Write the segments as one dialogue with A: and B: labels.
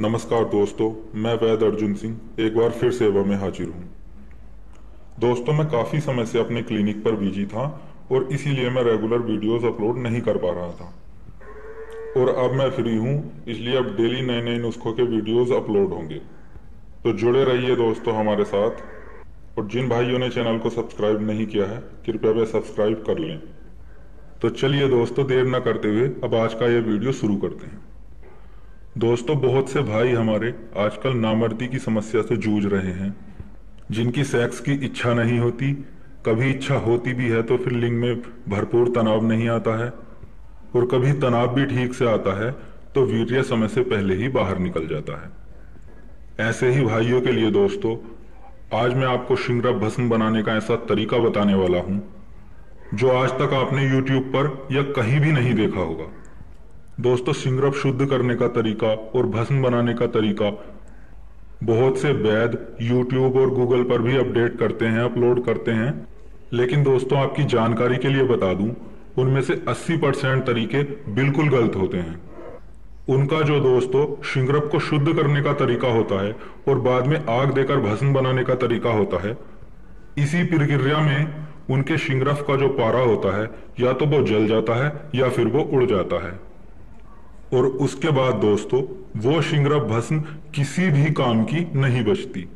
A: नमस्कार दोस्तों, मैं वैद अर्जुन सिंह, एक बार फिर सेवा में हाजिर हूँ। दोस्तों, मैं काफ़ी समय से अपने क्लिनिक पर बिज़ी था और इसीलिए मैं रेगुलर वीडियोस अपलोड नहीं कर पा रहा था। और अब मैं फ्री हूँ, इसलिए अब डेली नए नए नुस्खों के वीडियोस अपलोड होंगे। तो जुड़े रहिए दोस्तों हमारे साथ। और जिन भाइयों ने चैनल को सब्सक्राइब नहीं किया है, कृपया वे सब्सक्राइब कर लें। तो चलिए दोस्तों, देर न करते हुए अब आज का ये वीडियो शुरू करते हैं। दोस्तों, बहुत से भाई हमारे आजकल नामर्दी की समस्या से जूझ रहे हैं। जिनकी सेक्स की इच्छा नहीं होती, कभी इच्छा होती भी है तो फिर लिंग में भरपूर तनाव नहीं आता है। और कभी तनाव भी ठीक से आता है तो वीर्य समय से पहले ही बाहर निकल जाता है। ऐसे ही भाइयों के लिए दोस्तों, आज मैं आपको शिंगरभ भस्म बनाने का ऐसा तरीका बताने वाला हूँ, जो आज तक आपने YouTube पर या कहीं भी नहीं देखा होगा। दोस्तों सिंगरप शुद्ध करने का तरीका और भस्म बनाने का तरीका। बहुत से वैद यूट्यूब और गूगल पर भी अपडेट करते हैं अपलोड करते हैं। लेकिन दोस्तों, आपकी जानकारी के लिए बता दूँ, उनमें से 80 परसेंट तरीके बिल्कुल गलत होते हैं। उनका जो दोस्तों शिंगरप को शुद्ध करने का तरीका होता है और बाद में आग देकर भस्म बनाने का तरीका होता है, इसी प्रक्रिया में उनके शिंगरफ का जो पारा होता है, या तो वो जल जाता है या फिर वो उड़ जाता है। और उसके बाद दोस्तों, वो शिंगरा भस्म किसी भी काम की नहीं बचती।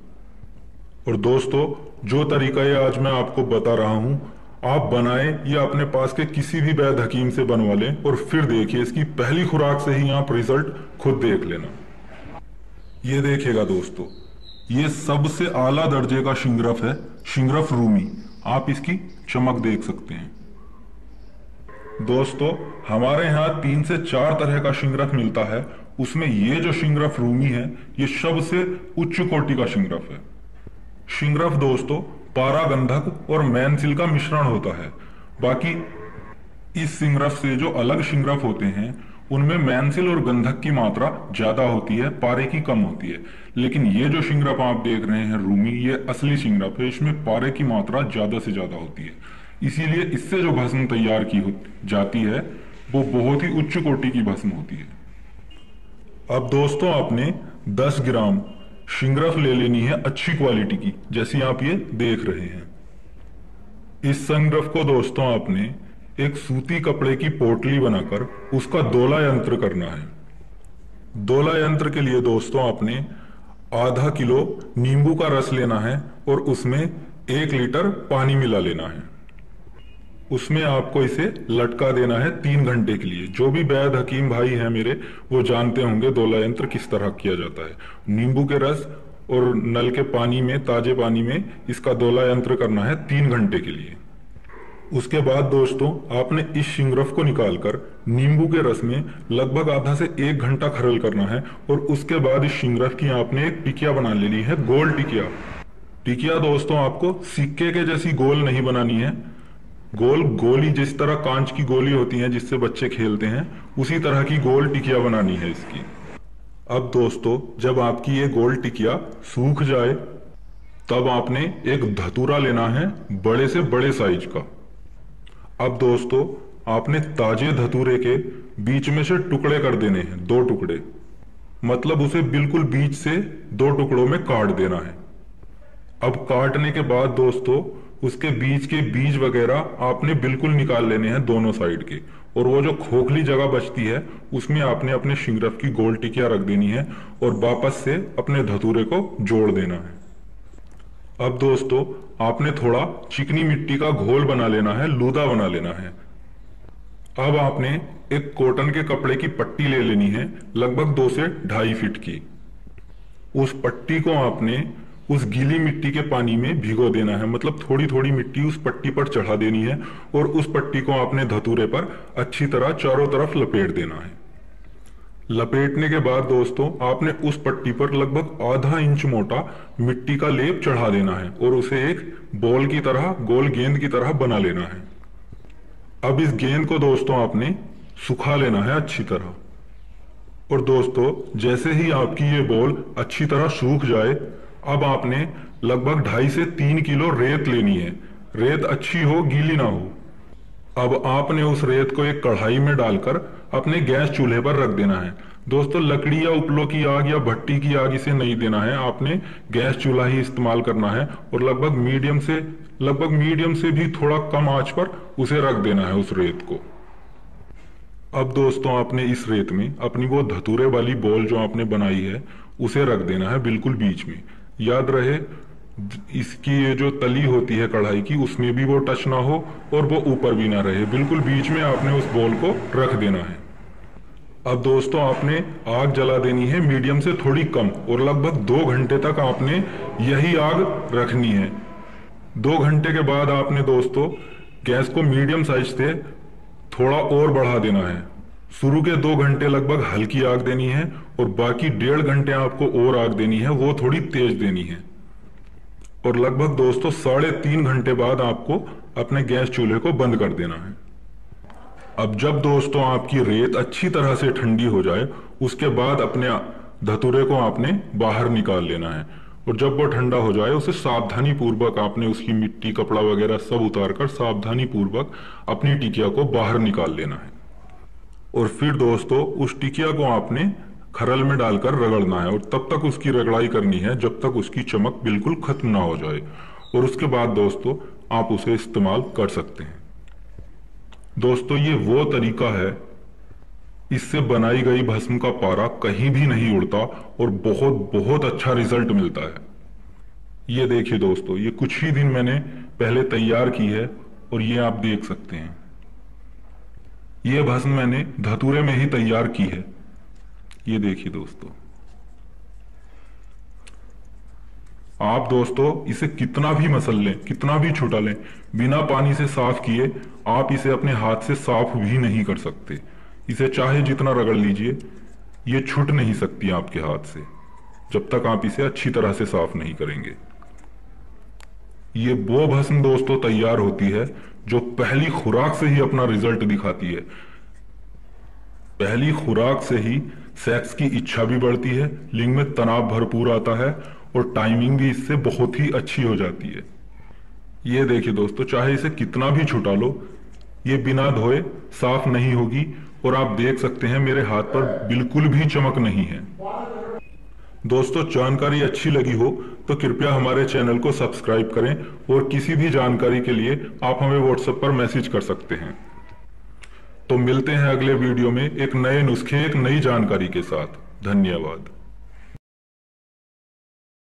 A: और दोस्तों, जो तरीका ये आज मैं आपको बता रहा हूँ, आप बनाए या अपने पास के किसी भी वैद हकीम से बनवा लें और फिर देखिए इसकी पहली खुराक से ही आप रिज़ल्ट खुद देख लेना। ये देखिएगा दोस्तों, ये सबसे आला दर्जे का शिंगरफ है, शिंगरफ रूमी। आप इसकी चमक देख सकते हैं। दोस्तों, हमारे यहाँ तीन से चार तरह का शिंगरफ मिलता है। उसमें ये जो शिंगरफ रूमी है, ये सबसे उच्च कोटि का शिंगरफ है। शिंगरफ दोस्तों पारा गंधक और मैनसिल का मिश्रण होता है। बाकी इस सिंगरफ से जो अलग शिंगरफ होते हैं, उनमें मैनसिल और गंधक की मात्रा ज़्यादा होती है, पारे की कम होती है। लेकिन ये जो शिंगरफ आप देख रहे हैं रूमी, ये असली शिंगरफ है। इसमें पारे की मात्रा ज़्यादा से ज़्यादा होती है। इसीलिए इससे जो भस्म तैयार की जाती है, वो बहुत ही उच्च कोटि की भस्म होती है। अब दोस्तों, आपने 10 ग्राम शिंगरफ ले लेनी है अच्छी क्वालिटी की, जैसी आप ये देख रहे हैं। इस संग्रफ को दोस्तों, आपने एक सूती कपड़े की पोटली बनाकर उसका दोला यंत्र करना है। दोला यंत्र के लिए दोस्तों, आपने आधा किलो नींबू का रस लेना है और उसमें एक लीटर पानी मिला लेना है। उसमें आपको इसे लटका देना है तीन घंटे के लिए। जो भी वैद हकीम भाई हैं मेरे, वो जानते होंगे दोला यंत्र किस तरह किया जाता है। नींबू के रस और नल के पानी में, ताजे पानी में इसका दोला यंत्र करना है तीन घंटे के लिए। उसके बाद दोस्तों, आपने इस शिंगरफ को निकालकर नींबू के रस में लगभग आधा से एक घंटा खरल करना है और उसके बाद इस शिंगरफ की आपने एक टिकिया बना लेनी है, गोल टिकिया। टिकिया दोस्तों, आपको सिक्के के जैसी गोल नहीं बनानी है। गोल, गोली जिस तरह कांच की गोली होती है, जिससे बच्चे खेलते हैं, उसी तरह की गोल टिकिया बनानी है इसकी। अब दोस्तों, जब आपकी ये गोल टिकिया सूख जाए, तब आपने एक धतूरा लेना है बड़े से बड़े साइज़ का। अब दोस्तों, आपने ताजे धतूरे के बीच में से टुकड़े कर देने हैं, दो टुकड़े। मतलब उसे बिल्कुल बीच से दो टुकड़ों में काट देना है। अब काटने के बाद दोस्तों उसके बीच के बीज वगैरह आपने बिल्कुल निकाल लेने हैं दोनों साइड के। और वो जो खोखली जगह बचती है, उसमें आपने अपने शिंगरफ की गोल टिकिया रख देनी है और वापस से अपने धतूरे को जोड़ देना है। अब दोस्तों, आपने थोड़ा चिकनी मिट्टी का घोल बना लेना है, लूदा बना लेना है। अब आपने एक कॉटन के कपड़े की पट्टी ले लेनी है, लगभग दो से ढाई फीट की। उस पट्टी को आपने उस गीली मिट्टी के पानी में भिगो देना है। मतलब थोड़ी थोड़ी मिट्टी उस पट्टी पर चढ़ा देनी है और उस पट्टी को आपने धतूरे पर अच्छी तरह चारों तरफ़ लपेट देना है। लपेटने के बाद दोस्तों, आपने उस पट्टी पर लगभग आधा इंच मोटा मिट्टी का लेप चढ़ा देना है और उसे एक बॉल की तरह, गोल गेंद की तरह बना लेना है। अब इस गेंद को दोस्तों आपने सुखा लेना है अच्छी तरह। और दोस्तों, जैसे ही आपकी ये बॉल अच्छी तरह सूख जाए अब आपने लगभग ढाई से तीन किलो रेत लेनी है। रेत अच्छी हो, गीली ना हो। अब आपने उस रेत को एक कढ़ाई में डालकर अपने गैस चूल्हे पर रख देना है। दोस्तों, लकड़ी या उपलों की आग या भट्टी की आग इसे नहीं देना है। आपने गैस चूल्हा ही इस्तेमाल करना है और लगभग मीडियम से, लगभग मीडियम से भी थोड़ा कम आँच पर उसे रख देना है उस रेत को। अब दोस्तों, आपने इस रेत में अपनी वो धतूरे वाली बॉल जो आपने बनाई है, उसे रख देना है बिल्कुल बीच में। याद रहे, इसकी ये जो तली होती है कढ़ाई की, उसमें भी वो टच ना हो और वो ऊपर भी ना रहे। बिल्कुल बीच में आपने उस बॉल को रख देना है। अब दोस्तों, आपने आग जला देनी है मीडियम से थोड़ी कम और लगभग दो घंटे तक आपने यही आग रखनी है। दो घंटे के बाद आपने दोस्तों, गैस को मीडियम साइज़ से थोड़ा और बढ़ा देना है। शुरू के दो घंटे लगभग हल्की आग देनी है और बाकी डेढ़ घंटे आपको और आग देनी है, वो थोड़ी तेज देनी है। और लगभग दोस्तों, साढ़े तीन घंटे बाद आपको अपने गैस चूल्हे को बंद कर देना है। अब जब दोस्तों आपकी रेत अच्छी तरह से ठंडी हो जाए, उसके बाद अपने धतुरे को आपने बाहर निकाल लेना है। और जब वो ठंडा हो जाए, उसे सावधानी पूर्वक आपने उसकी मिट्टी, कपड़ा वगैरह सब उतार कर सावधानी पूर्वक अपनी टिकिया को बाहर निकाल लेना है। और फिर दोस्तों, उस टिकिया को आपने खरल में डालकर रगड़ना है और तब तक उसकी रगड़ाई करनी है जब तक उसकी चमक बिल्कुल खत्म ना हो जाए। और उसके बाद दोस्तों, आप उसे इस्तेमाल कर सकते हैं। दोस्तों, ये वो तरीका है, इससे बनाई गई भस्म का पारा कहीं भी नहीं उड़ता और बहुत बहुत अच्छा रिज़ल्ट मिलता है। ये देखिए दोस्तों, ये कुछ ही दिन मैंने पहले तैयार की है और ये आप देख सकते हैं। ये भस्म मैंने धतूरे में ही तैयार की है। ये देखिए दोस्तों। आप दोस्तों, इसे कितना भी मसल लें, कितना भी छुटा लें, बिना पानी से साफ़ किए आप इसे अपने हाथ से साफ़ भी नहीं कर सकते। इसे चाहे जितना रगड़ लीजिए, ये छूट नहीं सकती आपके हाथ से, जब तक आप इसे अच्छी तरह से साफ़ नहीं करेंगे। ये वो भस्म दोस्तों तैयार होती है, जो पहली खुराक से ही अपना रिज़ल्ट दिखाती है। पहली खुराक से ही सेक्स की इच्छा भी बढ़ती है, लिंग में तनाव भरपूर आता है और टाइमिंग भी इससे बहुत ही अच्छी हो जाती है। ये देखिए दोस्तों, चाहे इसे कितना भी छुटा लो, ये बिना धोए साफ़ नहीं होगी और आप देख सकते हैं मेरे हाथ पर बिल्कुल भी चमक नहीं है। दोस्तों, जानकारी अच्छी लगी हो तो कृपया हमारे चैनल को सब्सक्राइब करें और किसी भी जानकारी के लिए आप हमें व्हाट्सएप पर मैसेज कर सकते हैं। तो मिलते हैं अगले वीडियो में एक नए नुस्खे, एक नई जानकारी के साथ। धन्यवाद।